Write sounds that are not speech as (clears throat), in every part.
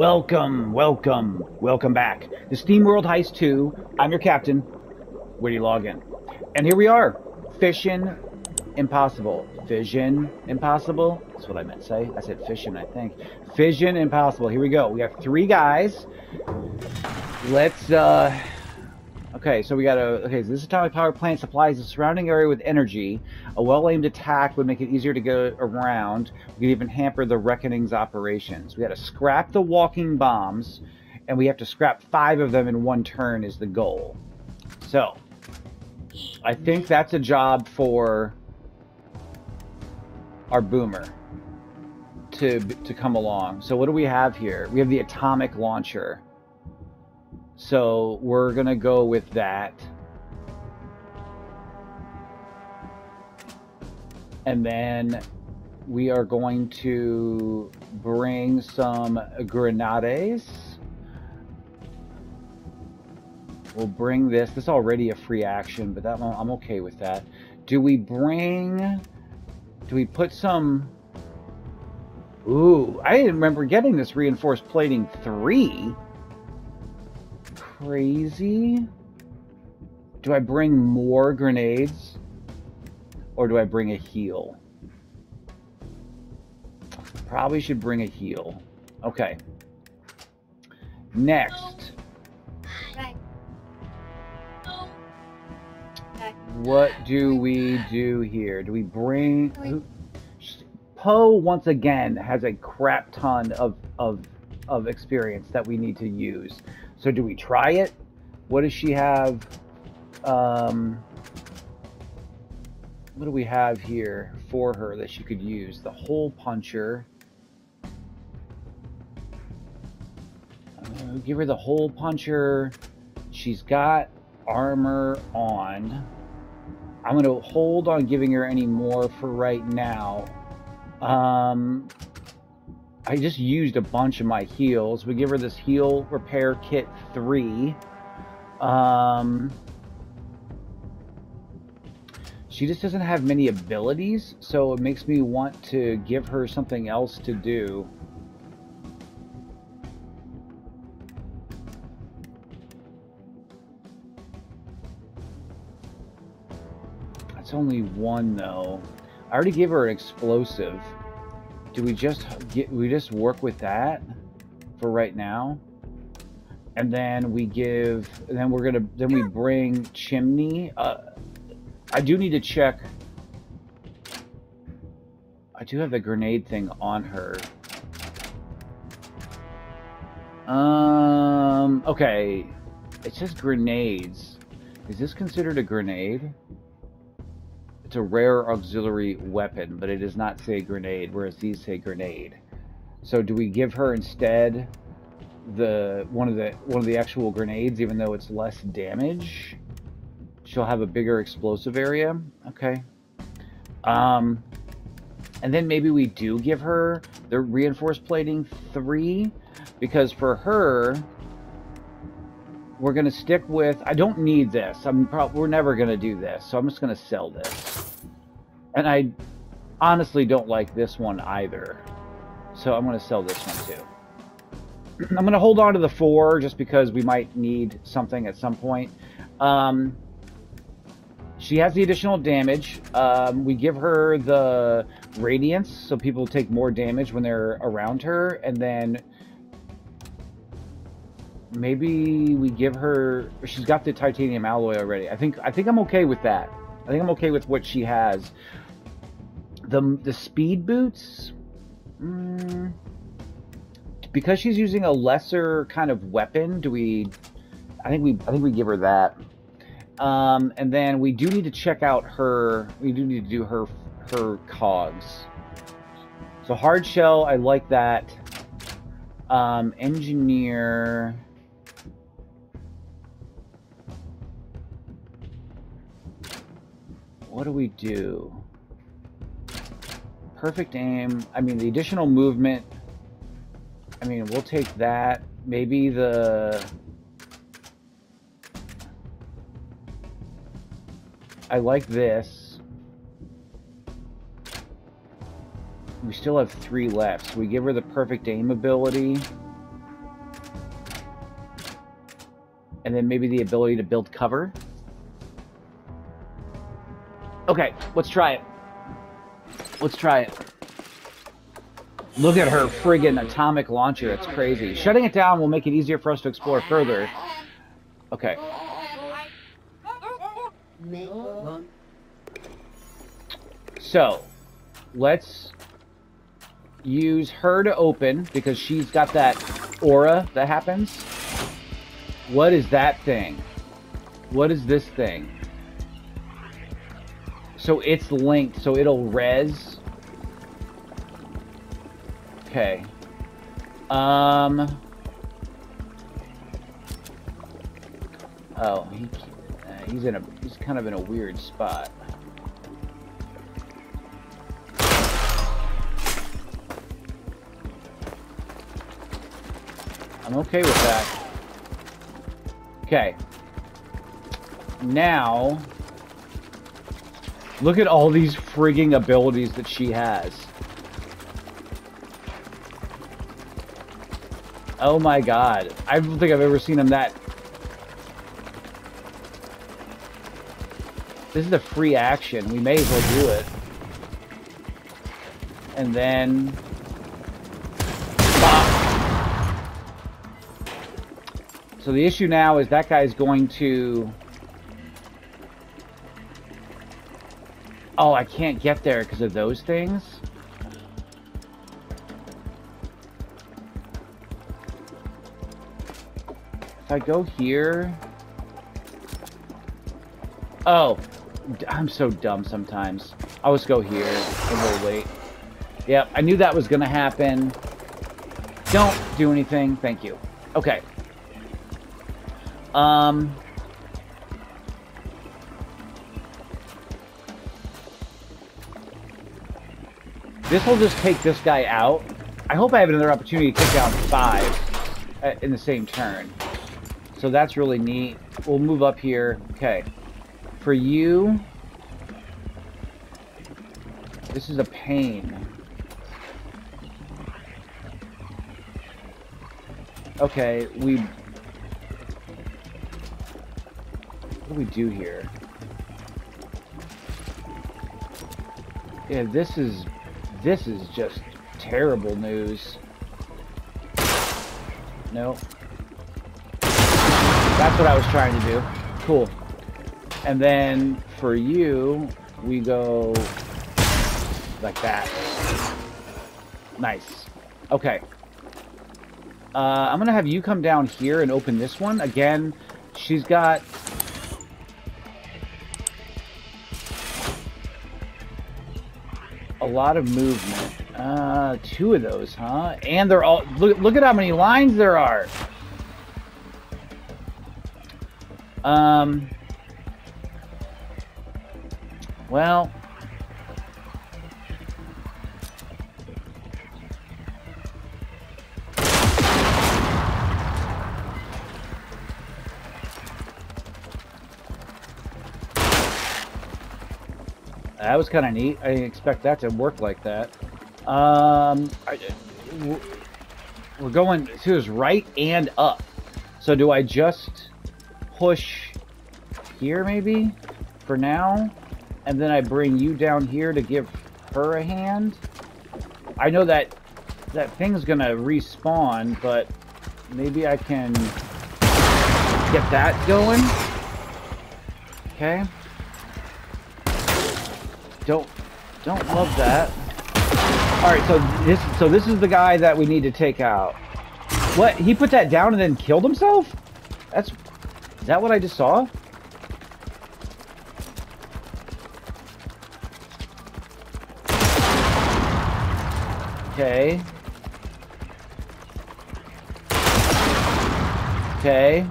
Welcome, welcome, welcome back. The SteamWorld Heist 2. I'm your captain. WittyLogin? And here we are. Fission Impossible. Fission Impossible? That's what I meant to say. I said fission, I think. Fission Impossible. Here we go. We have three guys. Let's, uh... Okay, so we got a... Okay, so this atomic power plant supplies the surrounding area with energy. A well-aimed attack would make it easier to go around. We could even hamper the Reckoning's operations. We got to scrap the walking bombs, and we have to scrap five of them in one turn is the goal. So, I think that's a job for our boomer to to come along. So what do we have here? We have the atomic launcher. So we're gonna go with that. And then we are going to bring some grenades. We'll bring this. This is already a free action, but that one, I'm okay with that. Do we bring... Do we put some... Ooh, I didn't remember getting this reinforced plating 3 crazy. Do I bring more grenades? Or do I bring a heal? Probably should bring a heal. Okay. Next. What do we do here? Do we bring... Poe, once again, has a crap ton of, of, of experience that we need to use. So do we try it? What does she have? Um, what do we have here for her that she could use? The hole puncher. Uh, give her the hole puncher. She's got armor on. I'm going to hold on giving her any more for right now. Um, I just used a bunch of my heals. We give her this heal repair kit three. Um, she just doesn't have many abilities, so it makes me want to give her something else to do. That's only one though. I already gave her an explosive do we just get we just work with that for right now? And then we give then we're gonna then we bring chimney uh, i do need to check. I do have the grenade thing on her. Um okay. It says grenades. Is this considered a grenade it's a rare auxiliary weapon, but it does not say grenade, whereas these say grenade. So do we give her instead the one of the one of the actual grenades, even though it's less damage? She'll have a bigger explosive area. Okay. Um, and then maybe we do give her the reinforced plating three, because for her, we're going to stick with, I don't need this. I'm probably, we're never going to do this. So I'm just going to sell this. And I honestly don't like this one either. So I'm going to sell this one too. (clears throat) I'm going to hold on to the four just because we might need something at some point. Um, she has the additional damage. Um, we give her the radiance so people take more damage when they're around her. And then maybe we give her she's got the titanium alloy already. I think i think i'm okay with that. I think i'm okay with what she has. The the speed boots mm, because she's using a lesser kind of weapon do we i think we i think we give her that. Um, and then we do need to check out her we do need to do her her cogs. So hard shell i like that. Um, engineer what do we do? Perfect aim. I mean, the additional movement. I mean, we'll take that. Maybe the... I like this. We still have three left. So we give her the perfect aim ability. And then maybe the ability to build cover. Okay, let's try it. Let's try it. Look at her friggin' atomic launcher. It's crazy. Shutting it down will make it easier for us to explore further. Okay. So, let's use her to open because she's got that aura that happens. What is that thing? What is this thing? So it's linked, so it'll res. Okay. Um. Oh, he, uh, he's in a he's kind of in a weird spot. I'm okay with that. Okay. Now, look at all these frigging abilities that she has. Oh my god. I don't think I've ever seen him that... This is a free action. We may as well do it. And then... Ah. So the issue now is that guy's going to... Oh, I can't get there because of those things? If I go here... Oh, I'm so dumb sometimes. I'll just go here and we'll wait. Yep, I knew that was going to happen. Don't do anything. Thank you. Okay. Um... This will just take this guy out. I hope I have another opportunity to take down five uh, in the same turn. So that's really neat. We'll move up here. Okay. For you... This is a pain. Okay, we What do we do here? Yeah, this is this is just terrible news. No. That's what I was trying to do. Cool. And then for you, we go like that. Nice. Okay. Uh, I'm going to have you come down here and open this one. Again, she's got lot of movement. Uh, two of those, huh? And they're all, look, look at how many lines there are. Um, well, That was kind of neat. I didn't expect that to work like that. Um, I, we're going to his right and up. So do I just push here maybe for now? And then I bring you down here to give her a hand? I know that that thing's gonna respawn, but maybe I can get that going. Okay. Don't don't love that. All right, so this so this is the guy that we need to take out. What? He put that down and then killed himself? That's is that what I just saw? Okay. Okay.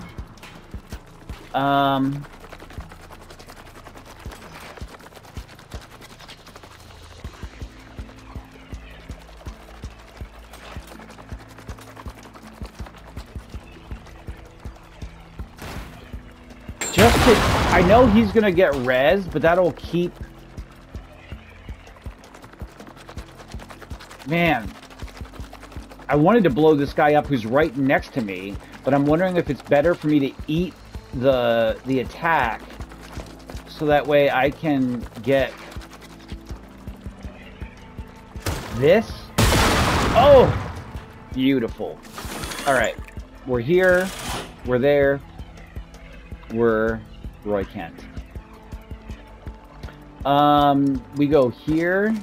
Um I know he's gonna get res, but that'll keep... Man. I wanted to blow this guy up who's right next to me, but I'm wondering if it's better for me to eat the the attack so that way I can get this. Oh, beautiful. All right, we're here, we're there, we're Roy Kent. Um, we go here.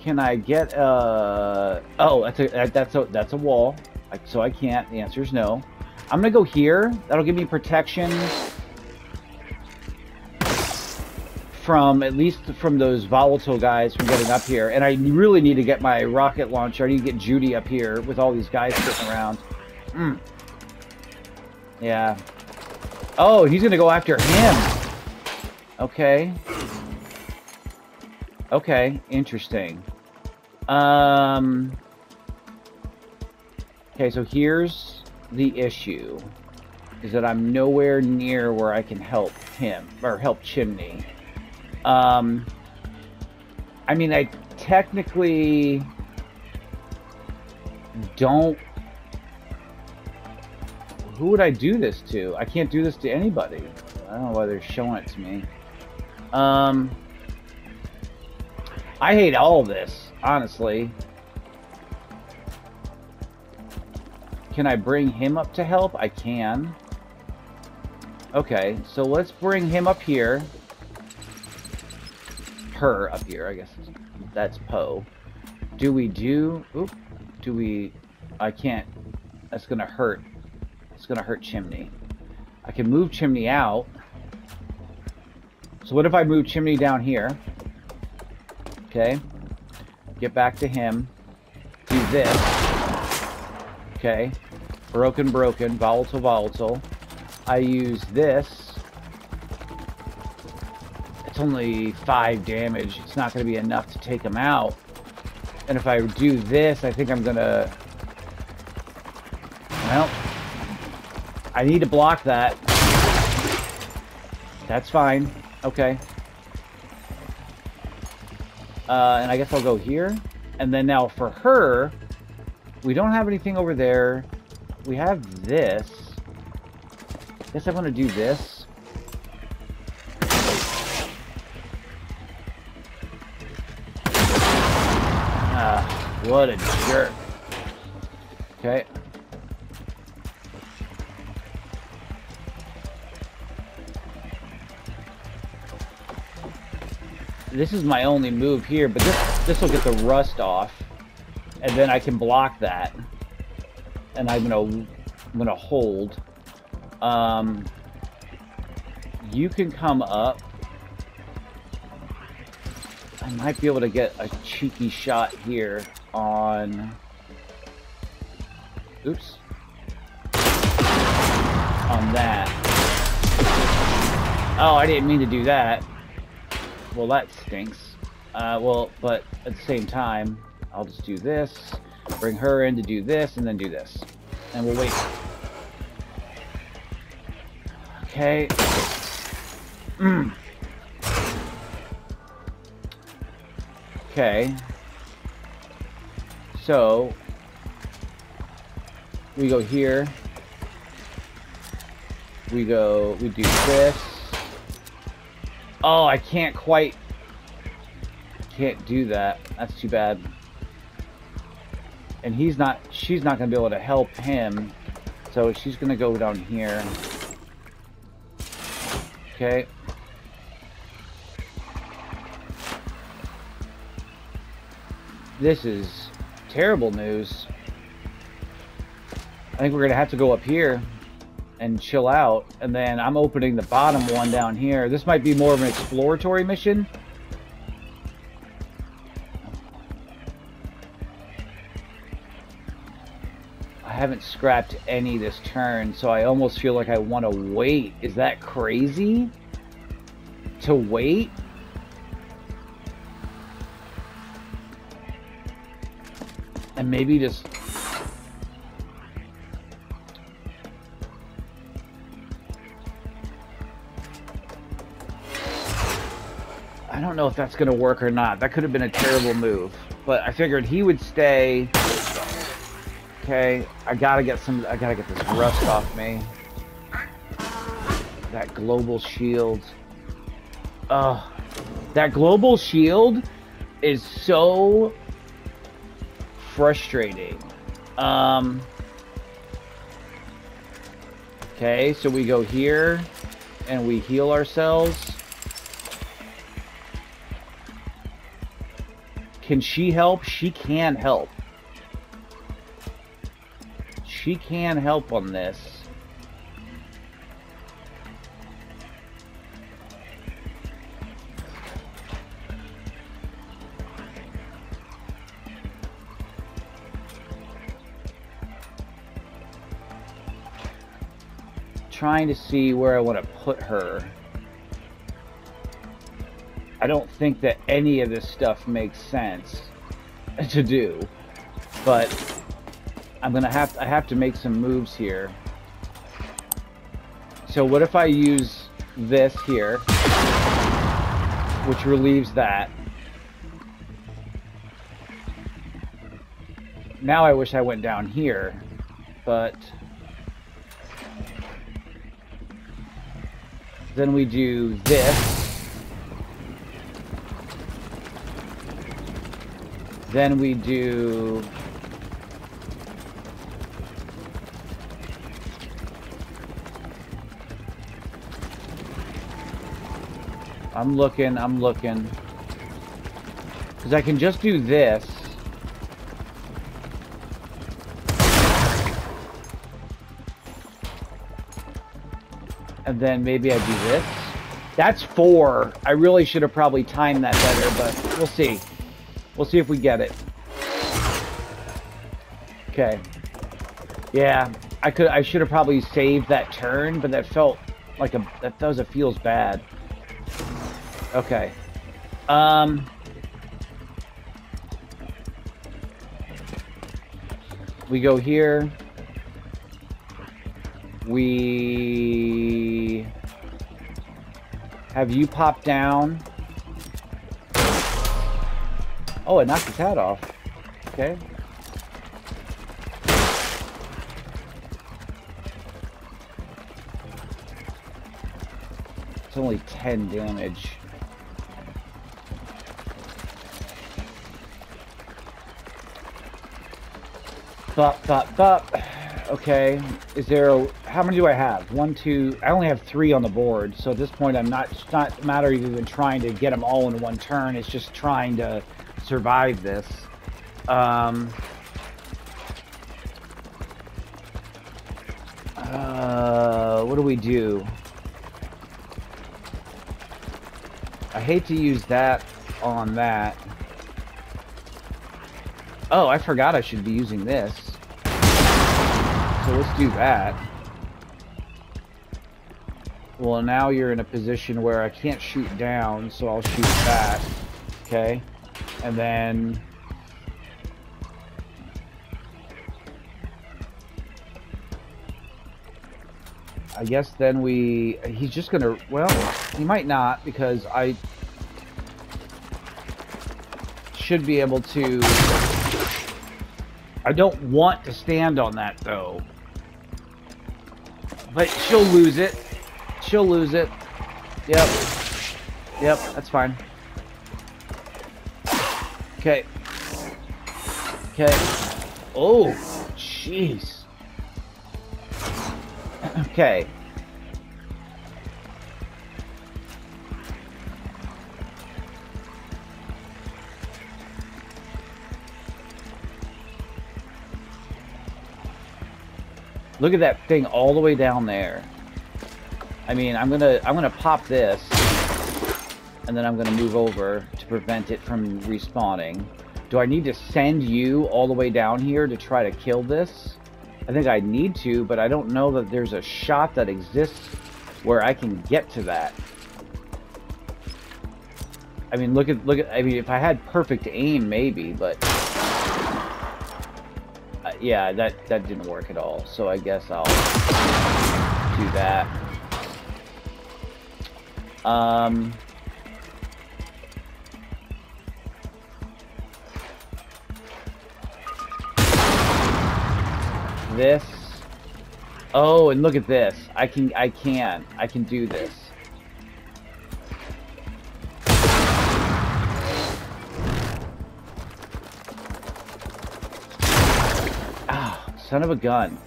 Can I get uh oh that's a that's a that's a wall. So I can't. The answer is no. I'm gonna go here. That'll give me protection from at least from those volatile guys from getting up here. And I really need to get my rocket launcher. I need to get Judy up here with all these guys sitting around. Mm. Yeah. Oh, he's gonna go after him. Okay. Okay, interesting. Um. Okay, so here's the issue. Is that I'm nowhere near where I can help him, or help Chimney. Um, I mean, I technically don't... Who would I do this to? I can't do this to anybody. I don't know why they're showing it to me. Um, I hate all this, honestly. Can I bring him up to help? I can. Okay, so let's bring him up here. Her up here, I guess. That's Poe. Do we do... Oop. Do we... I can't... That's gonna hurt. It's gonna hurt Chimney. I can move Chimney out. So what if I move Chimney down here? Okay. Get back to him. Do this. Okay. Broken, broken. Volatile, volatile. I use this. It's only 5 damage. It's not going to be enough to take him out. And if I do this, I think I'm going to... Well, I need to block that. That's fine. Okay. Uh, and I guess I'll go here. And then now for her, we don't have anything over there. We have this. I guess I want to do this. Ah, what a jerk. Okay. This is my only move here, but this this will get the rust off, and then I can block that, and I'm gonna I'm gonna hold. Um, you can come up. I might be able to get a cheeky shot here on. Oops. On that. Oh, I didn't mean to do that. Well, that stinks. Uh, well, but at the same time, I'll just do this, bring her in to do this, and then do this. And we'll wait. Okay. Mm. (clears throat) Okay. So, we go here. We go, we do this. Oh, I can't quite... Can't do that. That's too bad. And he's not... She's not going to be able to help him. So she's going to go down here. Okay. This is terrible news. I think we're going to have to go up here and chill out. And then I'm opening the bottom one down here. This might be more of an exploratory mission. I haven't scrapped any this turn, so I almost feel like I want to wait. Is that crazy? To wait? And maybe just know if that's going to work or not. That could have been a terrible move. But I figured he would stay. Okay, I gotta get some. I gotta get this rust off me. That global shield. Oh, that global shield is so frustrating. Um. Okay, so we go here and we heal ourselves. Can she help? She can help. She can help on this. Trying to see where I want to put her. I don't think that any of this stuff makes sense (laughs) to do, but I'm gonna have to, I have to make some moves here. So what if I use this here, which relieves that. Now I wish I went down here, but then we do this. Then we do... I'm looking, I'm looking. Because I can just do this. And then maybe I do this. That's four. I really should have probably timed that better, but we'll see. We'll see if we get it. Okay. Yeah, I could. I should have probably saved that turn, but that felt like a. That does. It feels bad. Okay. Um. We go here. We have you pop down. Oh, it knocked his hat off. Okay. It's only 10 damage. Bop, bop, bop. Okay. Is there a... How many do I have? One, two... I only have three on the board, so at this point I'm not... It's not a matter of even trying to get them all in one turn. It's just trying to survive this. Um, uh, what do we do? I hate to use that on that. Oh, I forgot I should be using this. So let's do that. Well, now you're in a position where I can't shoot down, so I'll shoot back. Okay and then I guess then we he's just gonna well he might not because I should be able to I don't want to stand on that though. But she'll lose it. She'll lose it. Yep. Yep that's fine Okay. Okay. Oh, jeez. (clears throat) Okay. Look at that thing all the way down there. I mean, I'm gonna I'm gonna pop this and then I'm going to move over to prevent it from respawning. Do I need to send you all the way down here to try to kill this? I think I need to, but I don't know that there's a shot that exists where I can get to that. I mean, look at, look at, I mean, if I had perfect aim, maybe, but... Uh, yeah, that, that didn't work at all, so I guess I'll do that. Um... this. Oh, and look at this. I can, I can, I can do this. Ah, son of a gun.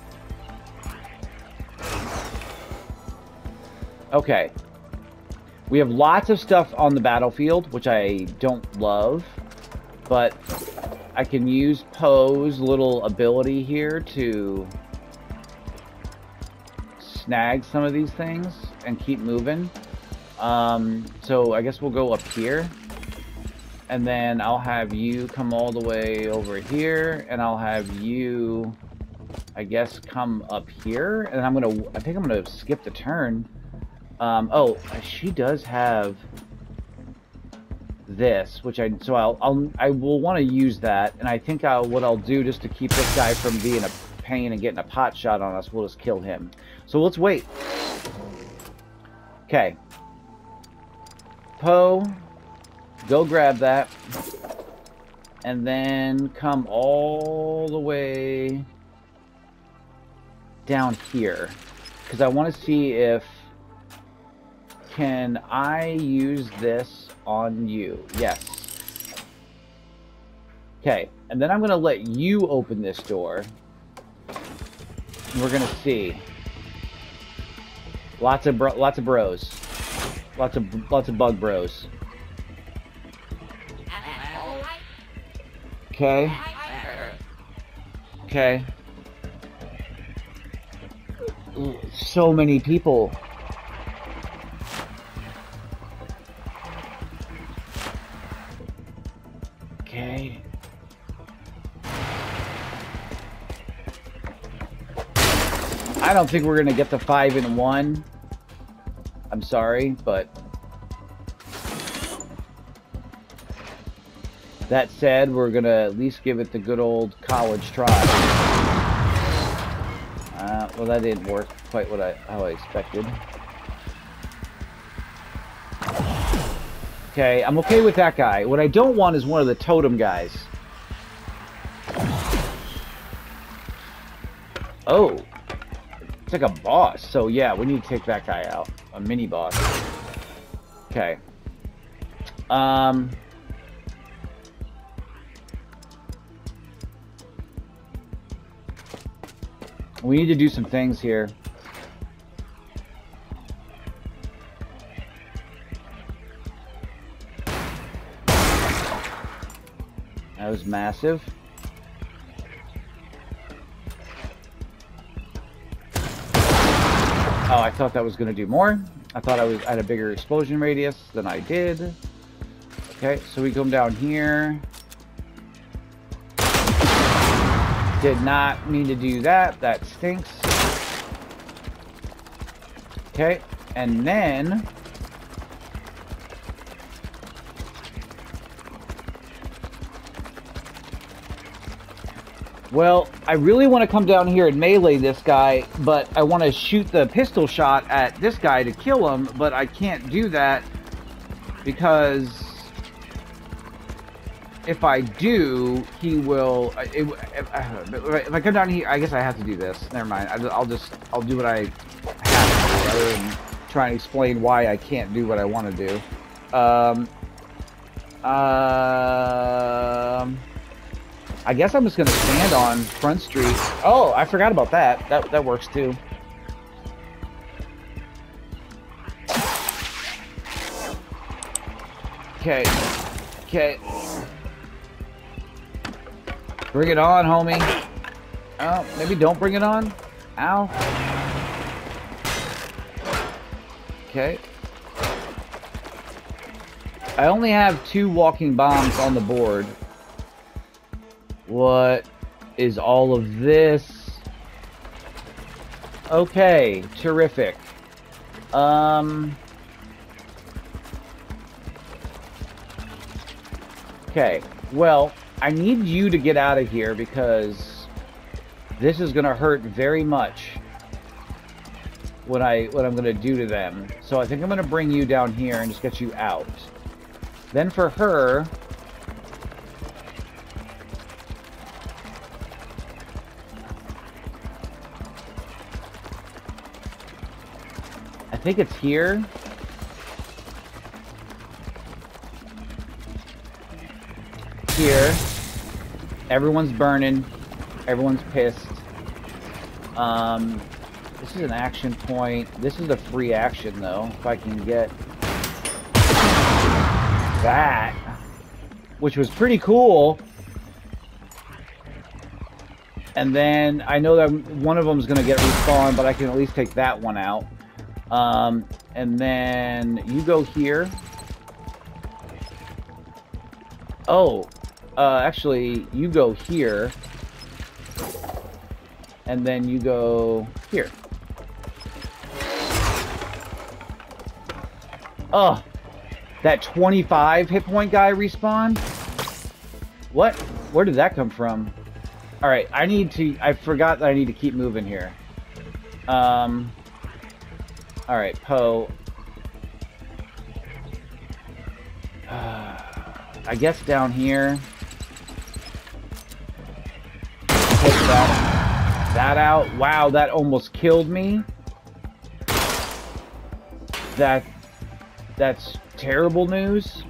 Okay. We have lots of stuff on the battlefield, which I don't love, but I can use Poe's little ability here to snag some of these things and keep moving. Um, so I guess we'll go up here. And then I'll have you come all the way over here, and I'll have you, I guess, come up here. And I'm gonna, I think I'm gonna skip the turn. Um, oh, she does have this, which I so I'll, I'll I will want to use that, and I think I'll, what I'll do just to keep this guy from being a pain and getting a pot shot on us, we'll just kill him. So let's wait. Okay. Poe, go grab that, and then come all the way down here, because I want to see if can I use this on you? Yes. Okay, and then I'm going to let you open this door. We're going to see. Lots of bro lots of bros. Lots of lots of bug bros. Okay. Okay. So many people. I don't think we're going to get the five in one. I'm sorry, but... That said, we're going to at least give it the good old college try. Uh, well, that didn't work quite what I, how I expected. Okay, I'm okay with that guy. What I don't want is one of the totem guys. It's like a boss. So yeah, we need to take that guy out. A mini boss. Okay. Um... We need to do some things here. That was massive. Oh, I thought that was going to do more. I thought I was at a bigger explosion radius than I did. Okay, so we come down here. Did not mean to do that. That stinks. Okay, and then... Well, I really want to come down here and melee this guy, but I want to shoot the pistol shot at this guy to kill him, but I can't do that because if I do, he will. If, if, I come down here, I guess I have to do this. Never mind. I, will just I'll do what I have to rather than try and explain why I can't do what I want to do. Um. Um. I guess I'm just gonna stand on Front Street. Oh, I forgot about that. That that works too. Okay. Okay. Bring it on, homie. Oh, maybe don't bring it on. Ow. Okay. I only have two walking bombs on the board. What is all of this? Okay, terrific. Um... Okay, well, I need you to get out of here because this is going to hurt very much what I what I'm going to do to them. So I think I'm going to bring you down here and just get you out. Then for her, think it's here. Here. Everyone's burning. Everyone's pissed. Um, this is an action point. This is a free action, though. If I can get that, which was pretty cool. And then I know that one of them is going to get respawned, but I can at least take that one out. Um, and then you go here. Oh, uh, actually, you go here. And then you go here. Oh, that 25 hit point guy respawned? What? Where did that come from? Alright, I need to... I forgot that I need to keep moving here. Um... Alright, Poe. (sighs) I guess down here. Take that, that out. Wow, that almost killed me. That... That's terrible news.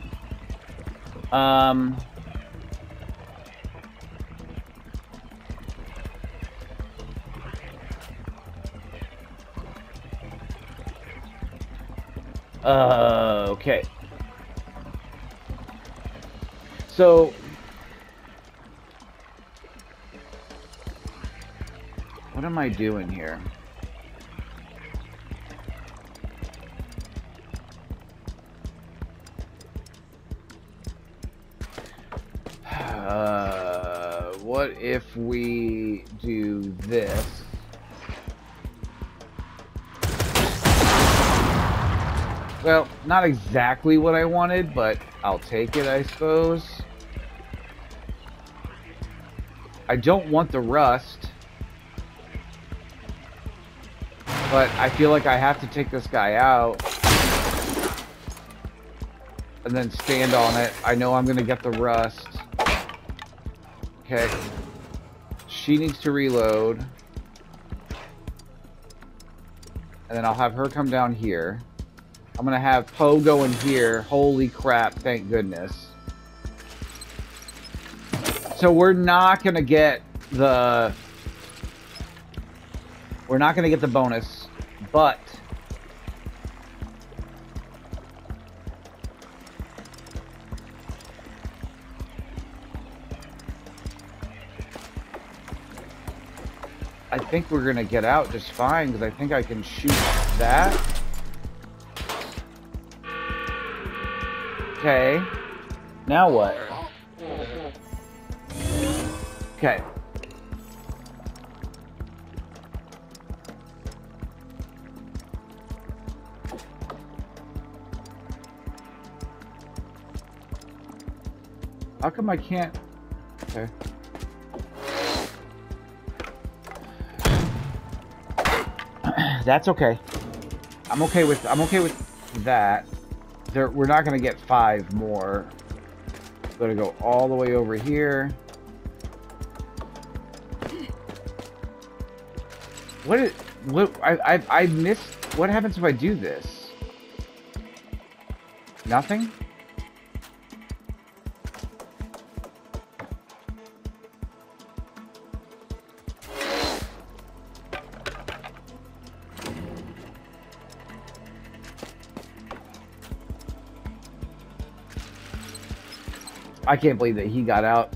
Um... Uh, okay. So, what am I doing here? (sighs) Uh, what if we do this? Well, not exactly what I wanted, but I'll take it, I suppose. I don't want the rust. But I feel like I have to take this guy out. And then stand on it. I know I'm going to get the rust. Okay. She needs to reload. And then I'll have her come down here. I'm gonna have Poe go in here. Holy crap, thank goodness. So we're not gonna get the... We're not gonna get the bonus, but... I think we're gonna get out just fine, because I think I can shoot that. Okay. Now what? Okay. How come I can't? Okay. (clears throat) That's okay. I'm okay with I'm okay with that there, we're not going to get five more. Going to go all the way over here. What is, what, I, I, I missed, what happens if I do this? Nothing? I can't believe that he got out.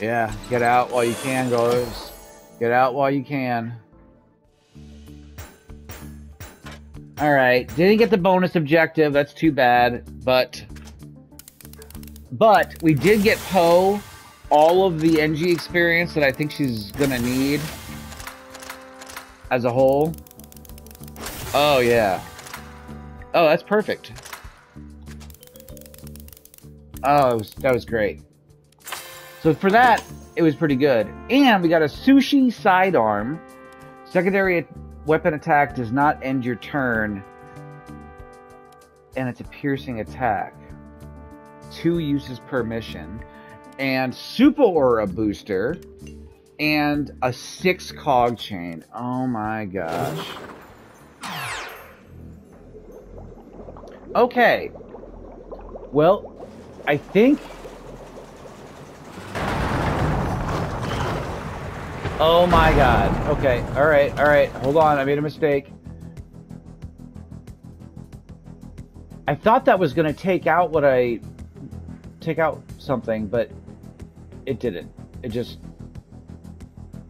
Yeah, get out while you can, guys. Get out while you can. Alright, didn't get the bonus objective. That's too bad. But, but we did get Poe all of the NG experience that I think she's going to need as a whole. Oh, yeah. Oh, that's perfect. Oh, that was, that was great. So for that, it was pretty good. And we got a sushi sidearm. Secondary weapon attack does not end your turn. And it's a piercing attack. Two uses per mission. And super aura booster. and a six cog chain. Oh my gosh. Okay. Well, I think. Oh my god. Okay. All right. All right. Hold on. I made a mistake. I thought that was going to take out what I take out something, but it didn't. It just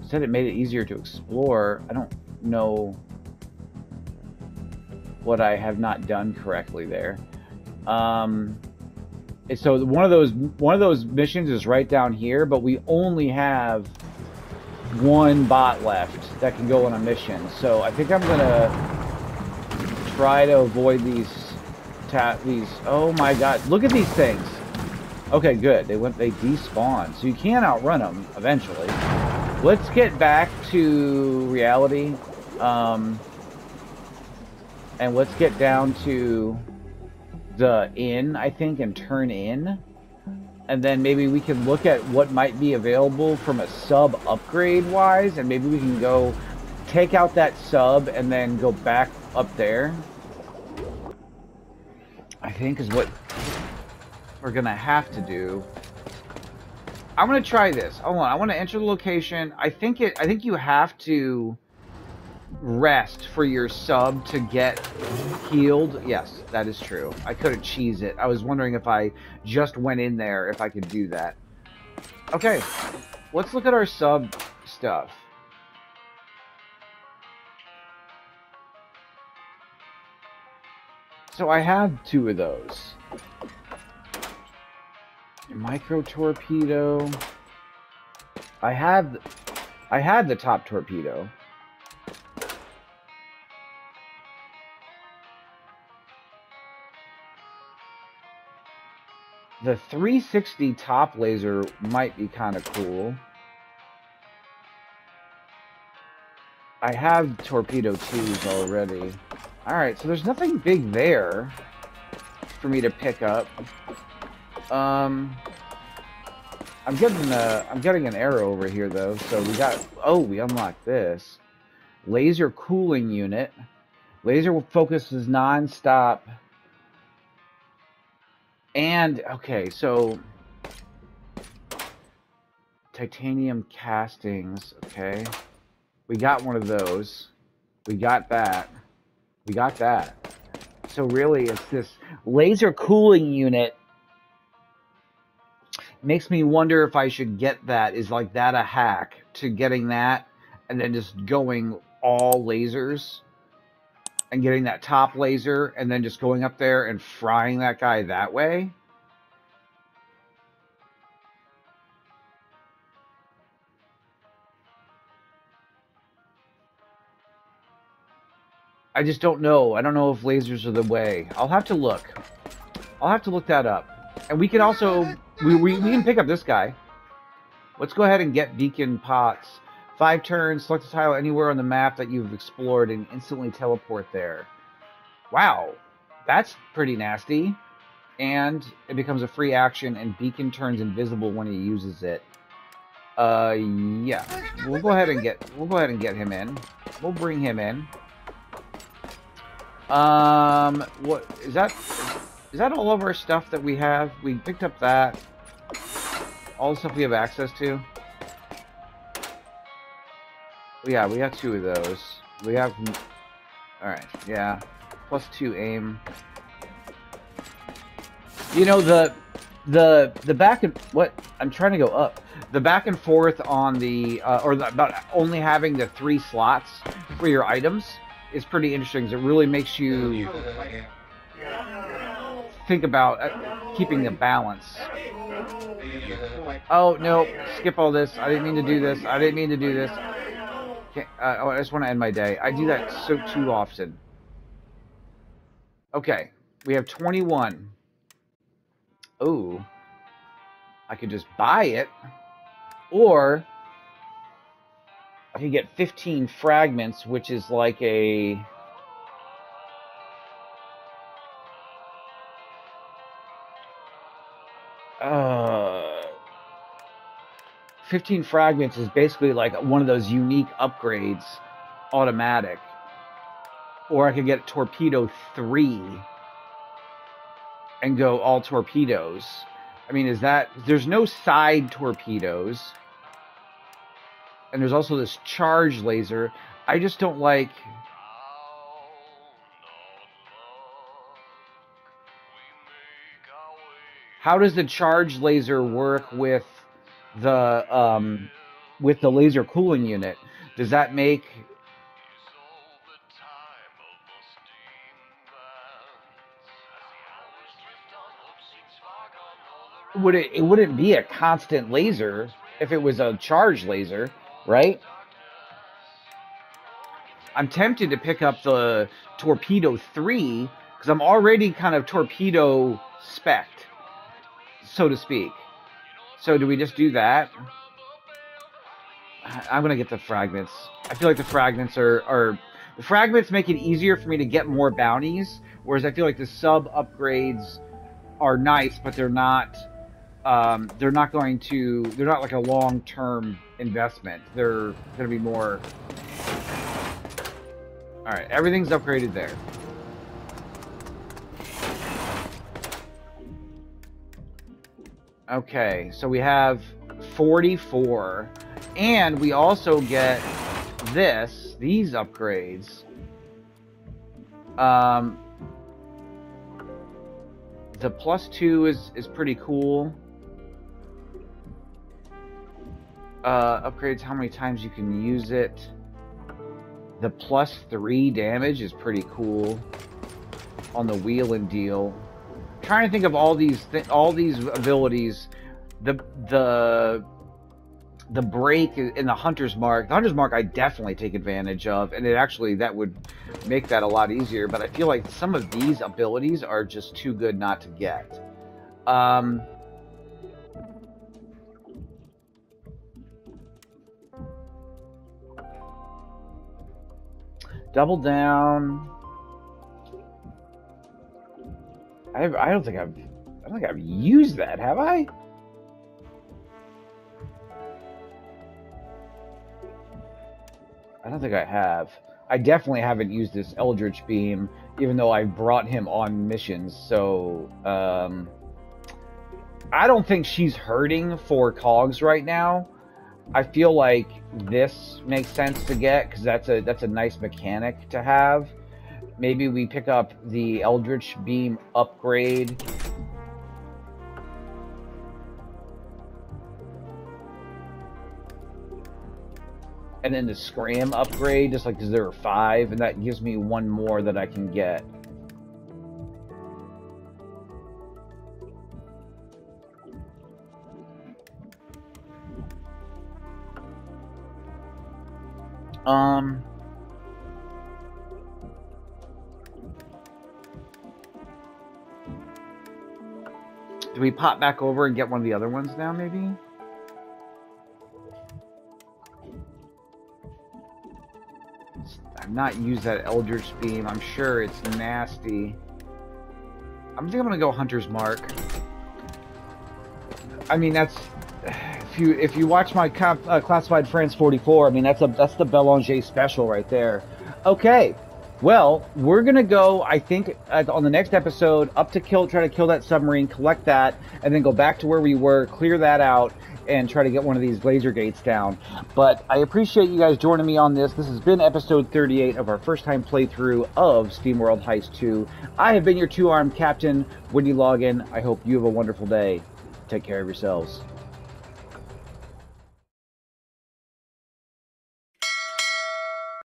said it made it easier to explore. I don't know what I have not done correctly there. Um, so one of those one of those missions is right down here, but we only have one bot left that can go on a mission. So I think I'm gonna try to avoid these tap these. Oh my god! Look at these things. Okay, good. They went. They despawn, so you can outrun them eventually. Let's get back to reality. Um, and let's get down to the inn, I think, and turn in. And then maybe we can look at what might be available from a sub upgrade wise, and maybe we can go take out that sub and then go back up there. I think is what we're gonna have to do. I'm gonna try this. Hold on, I want to enter the location. I think it. I think you have to rest for your sub to get healed. Yes, that is true. I couldn't cheese it. I was wondering if I just went in there, if I could do that. Okay, let's look at our sub stuff. So I have two of those. Micro torpedo. I have I had the top torpedo. The 360 top laser might be kind of cool. I have torpedo twos already. Alright, so there's nothing big there for me to pick up. Um, I'm getting a, I'm getting an arrow over here though. So we got, oh, we unlocked this. Laser cooling unit. Laser focuses non-stop and, okay, so... Titanium castings, okay. We got one of those. We got that. We got that. So really, it's this laser cooling unit. Makes me wonder if I should get that. Is like that a hack to getting that and then just going all lasers? And getting that top laser and then just going up there and frying that guy that way. I just don't know. I don't know if lasers are the way. I'll have to look. I'll have to look that up. And we can also... We, we, we can pick up this guy. Let's go ahead and get Deacon pots. Five turns, select a tile anywhere on the map that you've explored and instantly teleport there. Wow, that's pretty nasty. And it becomes a free action and Beacon turns invisible when he uses it. Uh, yeah. We'll go ahead and get, we'll go ahead and get him in. We'll bring him in. Um, what, is that, is that all of our stuff that we have? We picked up that. All the stuff we have access to? Yeah, we have two of those. We have... Alright, yeah. Plus two aim. You know, the... The the back and... What? I'm trying to go up. The back and forth on the... Uh, or the, about only having the three slots for your items is pretty interesting. It really makes you think about uh, keeping the balance. Oh, no. Skip all this. I didn't mean to do this. I didn't mean to do this. Can't, uh, oh, I just want to end my day. I do that so too often. Okay, we have 21. Oh, I could just buy it, or I could get 15 fragments, which is like a 15 fragments is basically like one of those unique upgrades, automatic. Or I could get torpedo 3 and go all torpedoes. I mean, is that. There's no side torpedoes. And there's also this charge laser. I just don't like. How does the charge laser work with the um, with the laser cooling unit? Does that make would it it wouldn't be a constant laser if it was a charge laser, right? I'm tempted to pick up the torpedo 3 because I'm already kind of torpedo spec so to speak. So do we just do that? I'm gonna get the fragments. I feel like the fragments are, are the fragments make it easier for me to get more bounties, whereas I feel like the sub upgrades are nice, but they're not um, they're not going to they're not like a long term investment. They're gonna be more Alright, everything's upgraded there. Okay, so we have 44. And we also get this, these upgrades. Um, the plus two is, is pretty cool. Uh, upgrades how many times you can use it. The plus three damage is pretty cool on the wheel and deal trying to think of all these th- all these abilities. The the the break in the hunter's mark. The hunter's mark I definitely take advantage of, and it actually that would make that a lot easier. But I feel like some of these abilities are just too good not to get. Um, double down. I I don't think I've I don't think I've used that, have I? I don't think I have. I definitely haven't used this Eldritch Beam, even though I brought him on missions. So, um, I don't think she's hurting for cogs right now. I feel like this makes sense to get because that's a that's a nice mechanic to have. Maybe we pick up the Eldritch Beam upgrade. And then the Scram upgrade, just like because there are five, and that gives me one more that I can get. Um... Do we pop back over and get one of the other ones now, maybe? I've not used that Eldritch Beam. I'm sure it's nasty. I think I'm gonna go Hunter's Mark. I mean, that's if you if you watch my comp, uh, Classified Friends 44. I mean, that's a that's the Belanger special right there. Okay, well, we're gonna go. I think on the next episode, up to kill, try to kill that submarine, collect that, and then go back to where we were, clear that out, and try to get one of these laser gates down. But I appreciate you guys joining me on this. This has been episode 38 of our first time playthrough of SteamWorld Heist 2. I have been your two-armed captain, WittyLogin. I hope you have a wonderful day. Take care of yourselves.